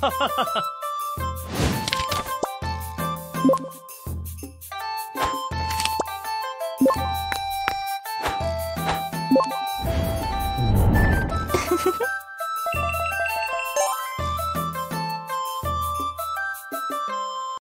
하하하하